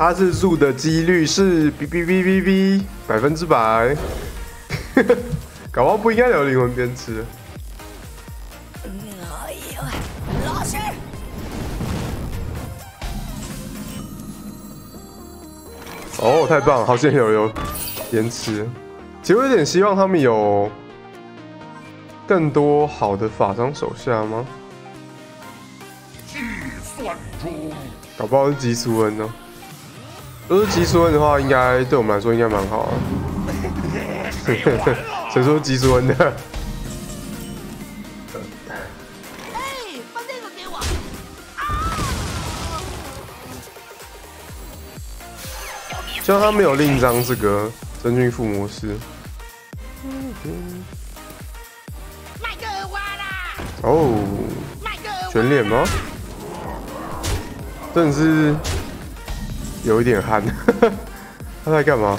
他是入的几率是哔哔哔哔哔百分之百，搞不好不应该有灵魂鞭笞。哎呦，老师，哦，太棒了，好险有有延迟。其实我有点希望他们有更多好的法章手下吗？计算中，搞不好是吉苏恩呢。如果是吉苏恩的话，应该对我们来说应该蛮好 的。谁说吉苏恩的？哎，把那个给我。希望他没有另一张这个真菌副模式。麦克瓦啦，哦，麦克全脸吗？真的是有一点憨，他在干嘛？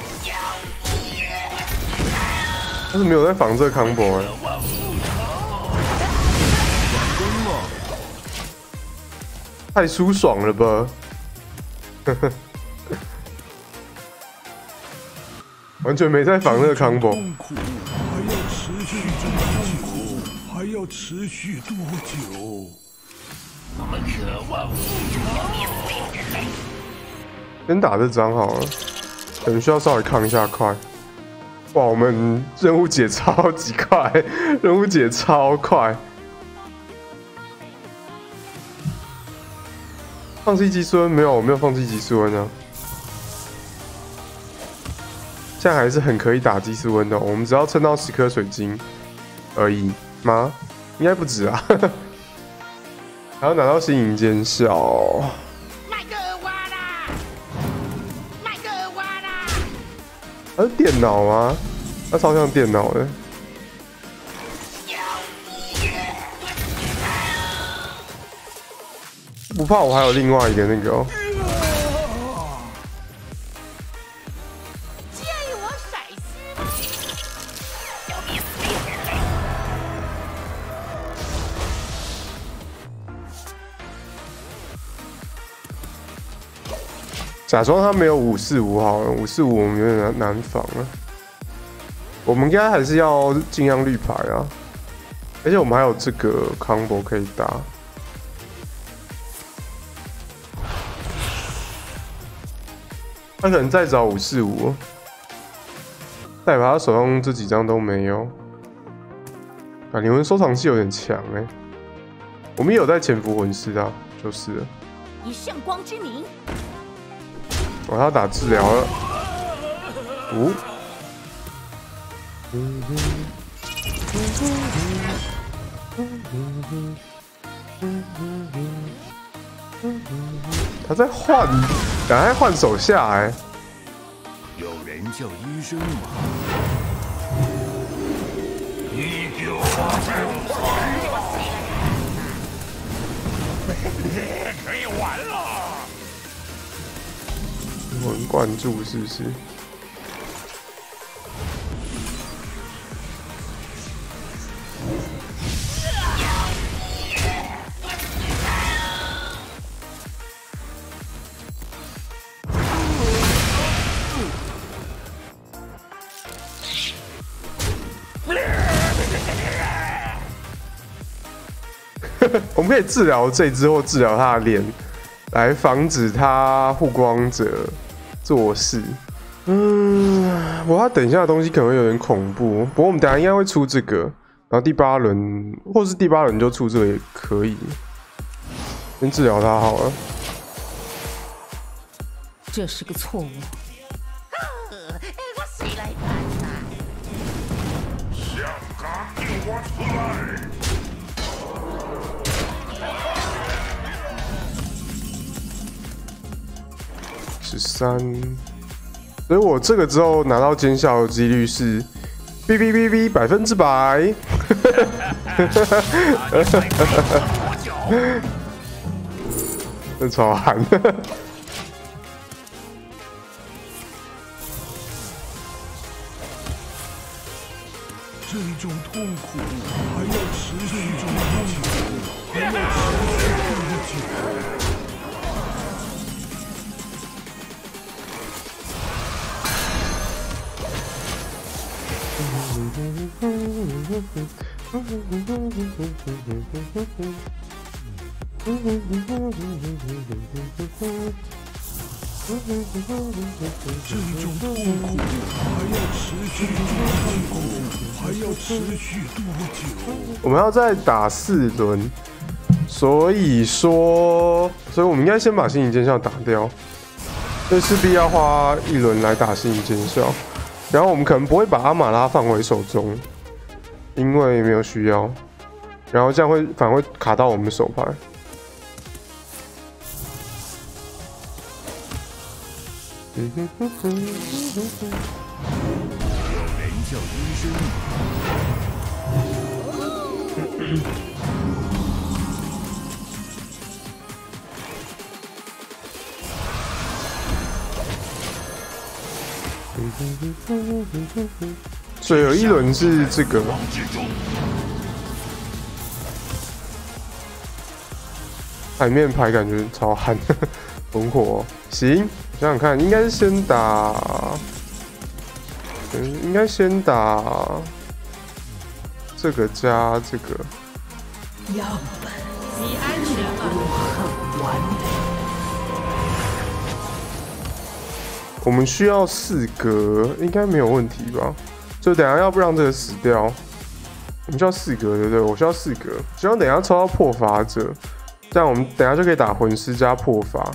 他是没有在防这个 combo 哎、太舒爽了吧！完全没在防这个 combo，痛苦还要持续这么痛苦，还要持续多久？那么渴望复仇先打这张好了，可能需要稍微抗一下快。哇，我们任务解超级快，任务解超快。放弃基孙没有，我没有放弃基孙啊。现在还是很可以打基斯温的，我们只要撑到十颗水晶而已吗？应该不止啊。还要拿到新颖见效。它是电脑吗？它超像电脑的。不怕，我还有另外一个那个哦。假装他没有五四五好了，五四五我们有点难难防了。我们应该还是要尽量绿牌啊，而且我们还有这个 combo 可以打。他可能再找五四五，代表他手上这几张都没有。啊，你们收藏器有点强哎、我们有在潜伏魂师啊，就是。以圣光之名，我要打治疗了。五、他在换，赶快换手下哎、有人叫医生吗？你就 可以完了。我很灌注是不是？我们可以治疗这只或治疗他的脸，来防止他护光者做事。嗯，我怕等一下的东西可能会有点恐怖，不过我们等一下应该会出这个，然后第八轮或是第八轮就出这个也可以。先治疗他好了。这是个错误。十三，所以我这个之后拿到尖效的几率是哔哔哔哔百分之百。这超寒。这种痛苦还要持续这这种痛苦还要持续，这种痛苦还要持续多久？我们要再打四轮，所以说，所以我们应该先把心灵尖笑打掉，所以势必要花一轮来打心灵尖笑，然后我们可能不会把阿玛拉放回手中，因为没有需要，然后这样会反而会卡到我们手牌。嗯哼哼哼哼哼人叫医生。所以有一轮是这个，海面牌感觉超憨，红火。行，想想看，应该是先打，嗯，应该先打这个加这个。你安全吗？我们需要四格，应该没有问题吧？就等下要不让这个死掉，我们需要四格，对不对？我需要四格，希望等下抽到破法者，这样我们等下就可以打魂师加破法。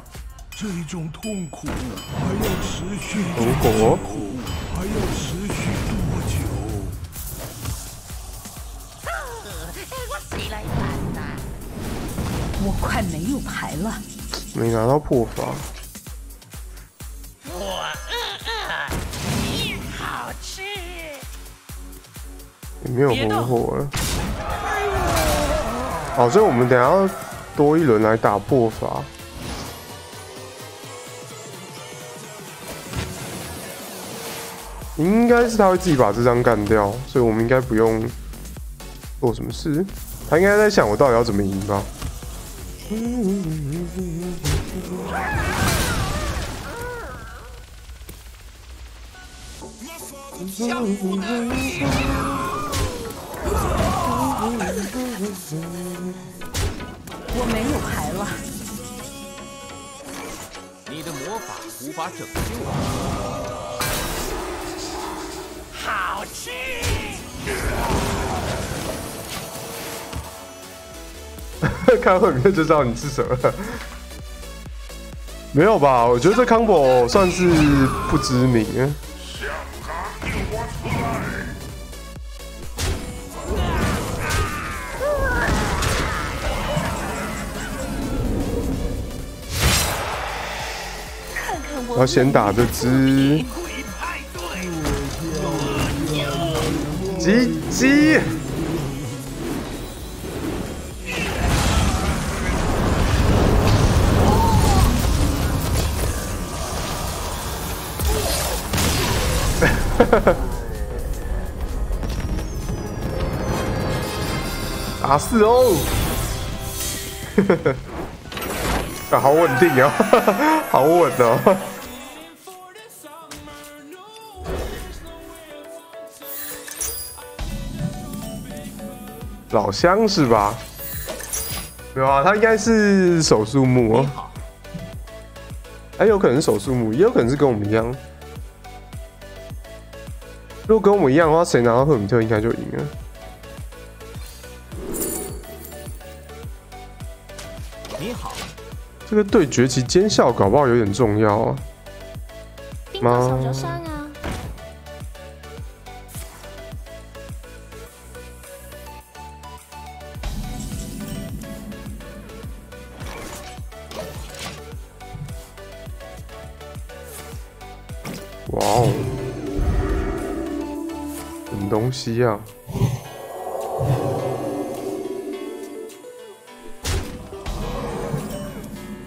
这种痛苦还要持续，红火，苦还要持续多久？我死来烦呐！我快没有牌了，没拿到破法，也没有红火了。好，所以我们等下要多一轮来打破法。应该是他会自己把这张干掉，所以我们应该不用做什么事。他应该在想我到底要怎么赢吧。我没有牌了，你的魔法无法拯救我。好吃。看后面就知道你是什么。没有吧？我觉得这 combo 算是不知名。要先打这只鸡鸡。打四哦，啊，好稳定哦，好稳哦。老乡是吧？没有啊，他应该是手速木哦，还有可能是手速木，也有可能是跟我们一样。如果跟我们一样的话，谁拿到赫米特应该就赢了。你好，这个对决其奸笑搞不好有点重要啊。冰西呀、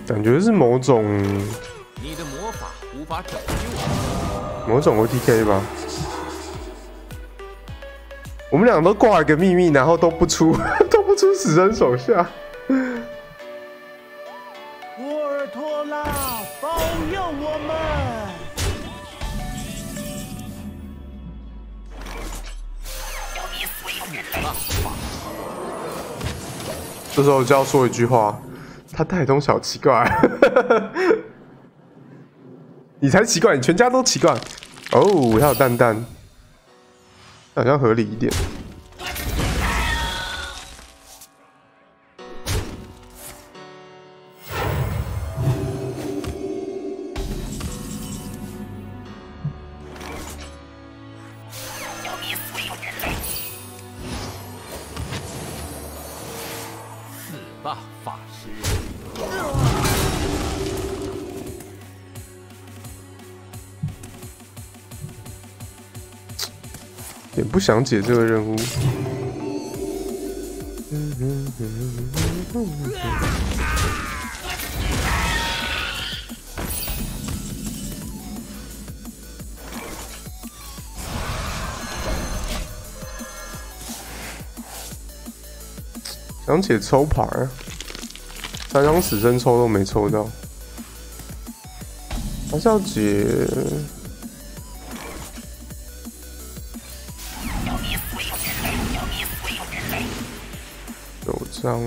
感觉是某种你的魔法无法拯救。某种 OTK 吧。我们俩都挂了个秘密，然后都不出，都不出死神手下。这时候就要说一句话，他太东小奇怪，你才奇怪，你全家都奇怪。哦，他有蛋蛋，好像合理一点。不想解这个任务。想解抽牌儿，三张死神抽都没抽到，还是要解。九张，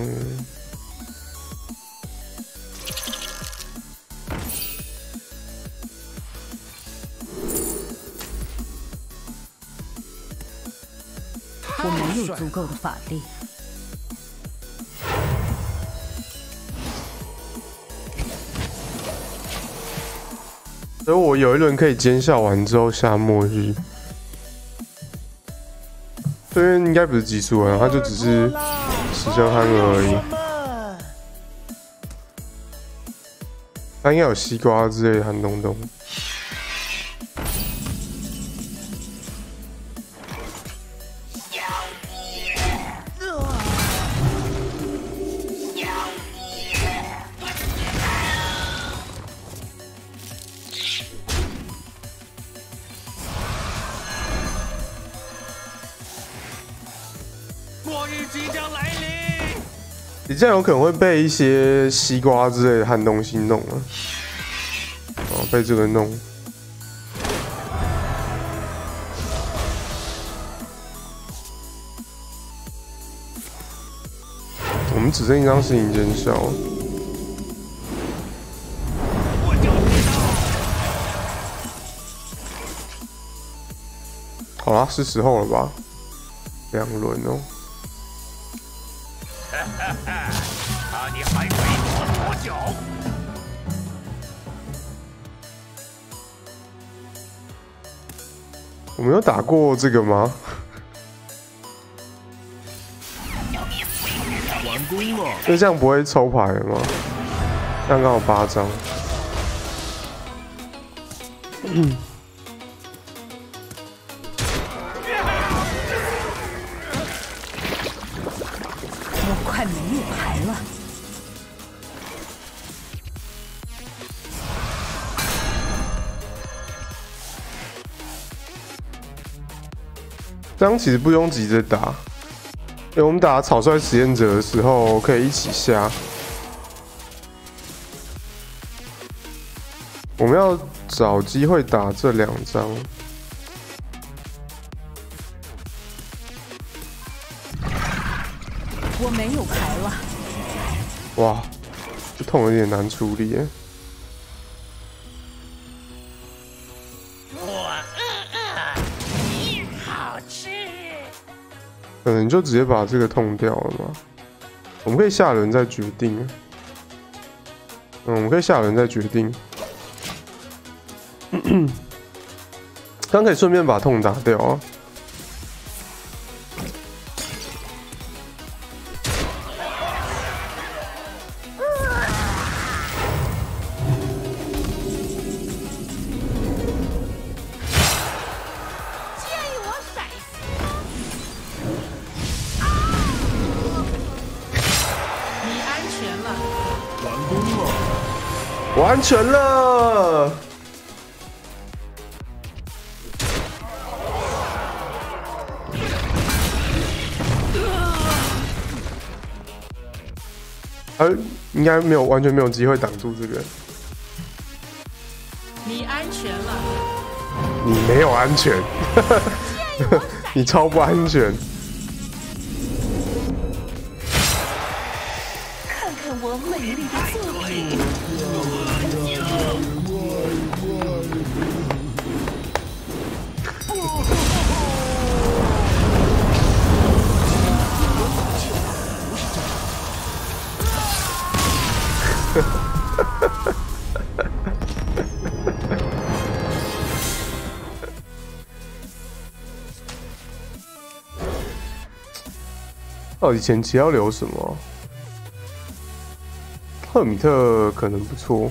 我没有足够的法力。所以我有一轮可以奸笑完之后下末日。这边应该不是极速人，他就只是时间憨鹅而已。他应该有西瓜之类的憨东东。这样有可能会被一些西瓜之类的憨东西弄了。哦，被这个弄。我们只剩一张是银针笑。好啦，是时候了吧？两轮哦。脚？我没有打过这个吗？完工了，就这样不会抽牌了吗？刚刚有八张。嗯这样其实不用急着打，因为我们打草率实验者的时候可以一起下。我们要找机会打这两张。我没有牌了。哇，这痛有点难处理耶。可能就直接把这个痛掉了嘛。我们可以下轮再决定。嗯，我们可以下轮再决定。刚可以顺便把痛打掉啊。全了。而，应该没有，完全没有机会挡住这个。你安全了。你没有安全，你超不安全。到底前期要留什么？赫米特可能不错。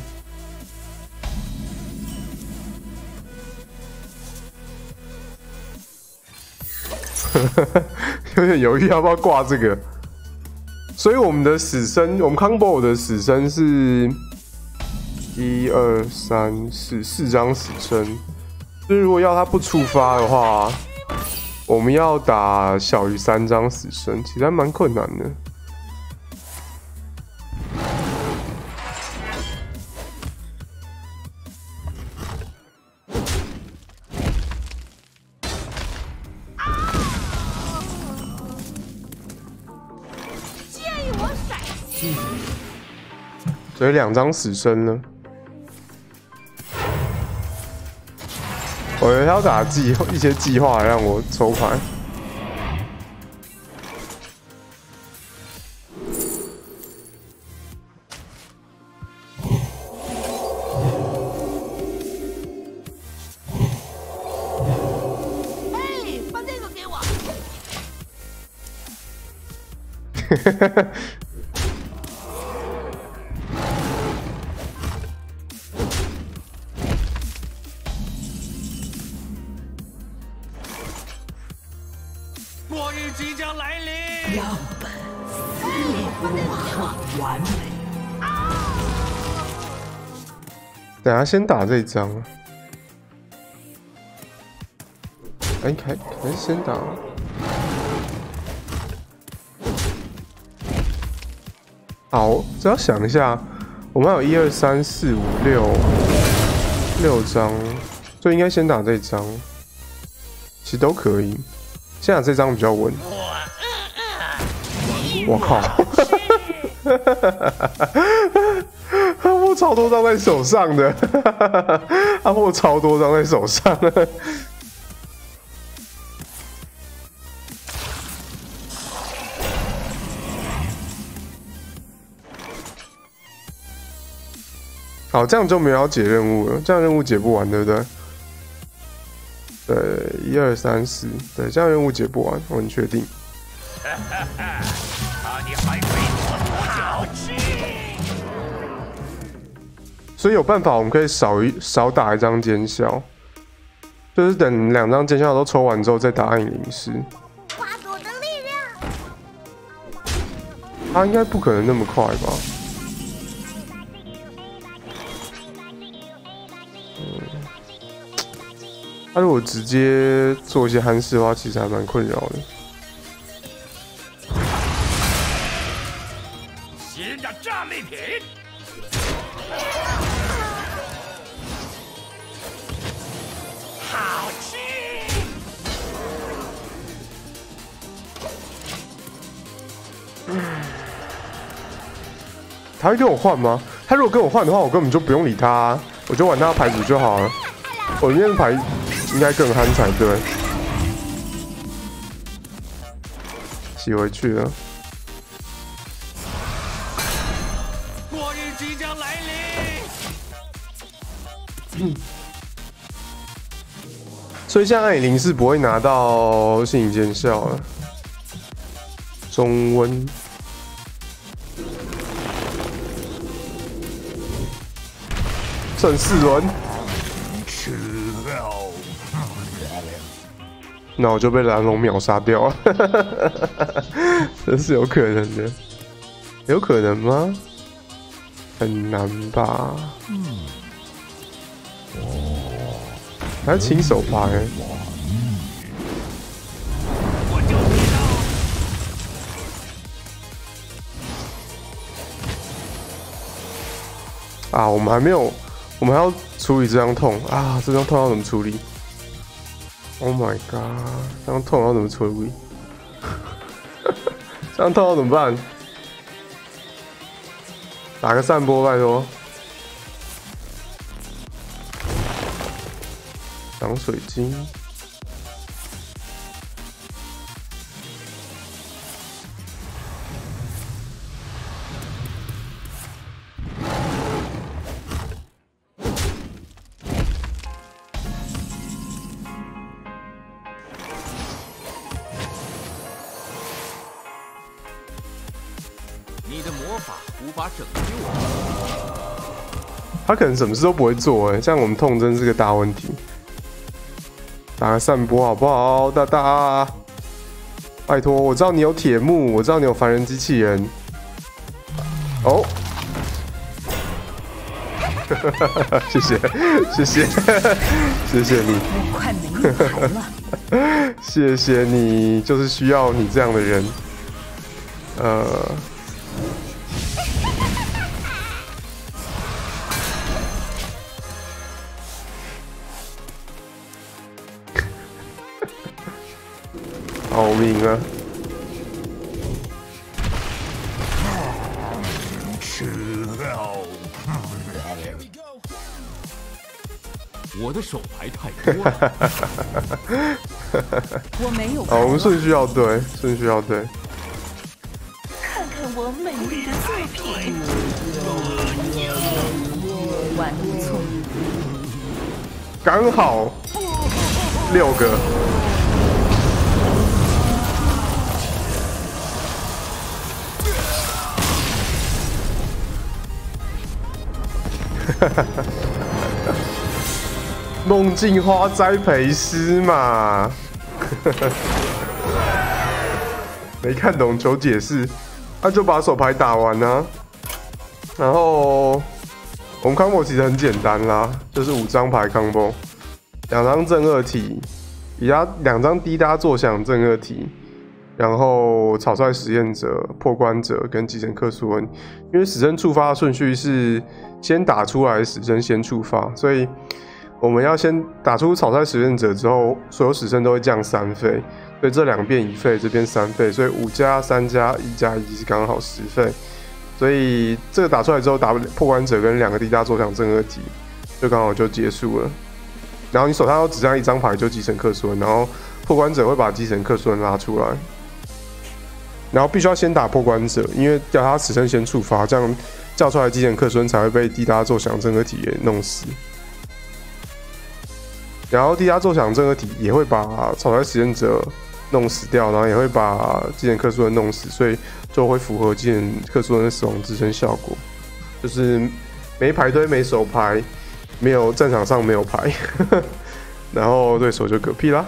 有点犹豫要不要挂这个，所以我们的死生，我们 combo 的死生是一二三四四张死生，就是如果要他不触发的话，我们要打小于三张死生，其实还蛮困难的。建议我甩戏。所以两张死生呢？我要打计一些计划来让我抽牌。哎，把这个给我。末日即将来临。等下先打这一张。哎，还还是先打。好，只要想一下，我们有一二三四五六六张，所以应该先打这张，其实都可以。先打这张比较稳。我靠！他握超多张在手上的，他握超多张在手上的。好，这样就没有要解任务了，这样任务解不完，对不对？对，一二三四，对，这样任务解不完，我很确定。所以有办法，我们可以少一少打一张奸笑，就是等两张奸笑都抽完之后再打暗影灵师。花朵的力量。他应该不可能那么快吧？嗯，他如果直接做一些憨事的话，其实还蛮困扰的。新的战利品。好吃。他会跟我换吗？他如果跟我换的话，我根本就不用理他啊、我就玩他的牌组就好了。我里面牌应该更憨才对。洗回去了。末日即将来临。所以像艾琳是不会拿到信影见效了。中温，剩四轮，那我就被蓝龙秒杀掉了，这是有可能的，有可能吗？很难吧？还是亲手牌？我就知道。啊，我们还没有，我们还要处理这张痛啊！这张痛要怎么处理？Oh my god！这张痛要怎么处理？这 张痛要怎么办？打个散播，拜托。挡水晶。他可能什么事都不会做，哎，像我们痛真是个大问题。打个散播好不好，大大？拜托，我知道你有铁木，我知道你有凡人机器人。哦，谢谢，谢谢，谢谢你，我快没有牌了。谢谢你，就是需要你这样的人。呃，好，我们赢了。我的手牌太多了，我没有我们。顺序要对，顺序要对。看看我美丽的作品。玩的不错，刚好六个。哈哈梦境花栽培师嘛，哈 哈没看懂求解释，那、就把手牌打完啊。然后我们 combo 其实很简单啦，就是五张牌 combo，两张正二体，以他两张滴答作响正二体，然后草率实验者、破关者跟继承克苏恩。因为死神触发的顺序是先打出来，死神先触发，所以我们要先打出草率实验者之后，所有死神都会降三费，所以这两边一费，这边三费，所以五加三加一加一是刚好十费。所以这个打出来之后，打破关者跟两个滴答作响正二体，就刚好就结束了。然后你手上又只剩一张牌，就继承克苏恩，然后破关者会把继承克苏恩拉出来，然后必须要先打破关者，因为要他死神先触发，这样叫出来的继承克孙才会被滴答作响正二体给弄死。然后滴答作响正二体也会把草台实验者弄死掉，然后也会把继承克苏恩弄死，所以就会符合继承克苏恩的死亡支撑效果，就是没排队、没手牌、没有战场上没有牌，然后对手就嗝屁啦。